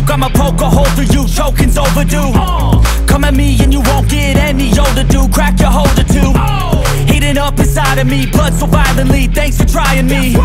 joke, I'ma poke a hole through you Choking's overdue. Come at me and you won't get any older, dude. Crack your holder too. Heating up inside of me Blood so violently, thanks for trying me.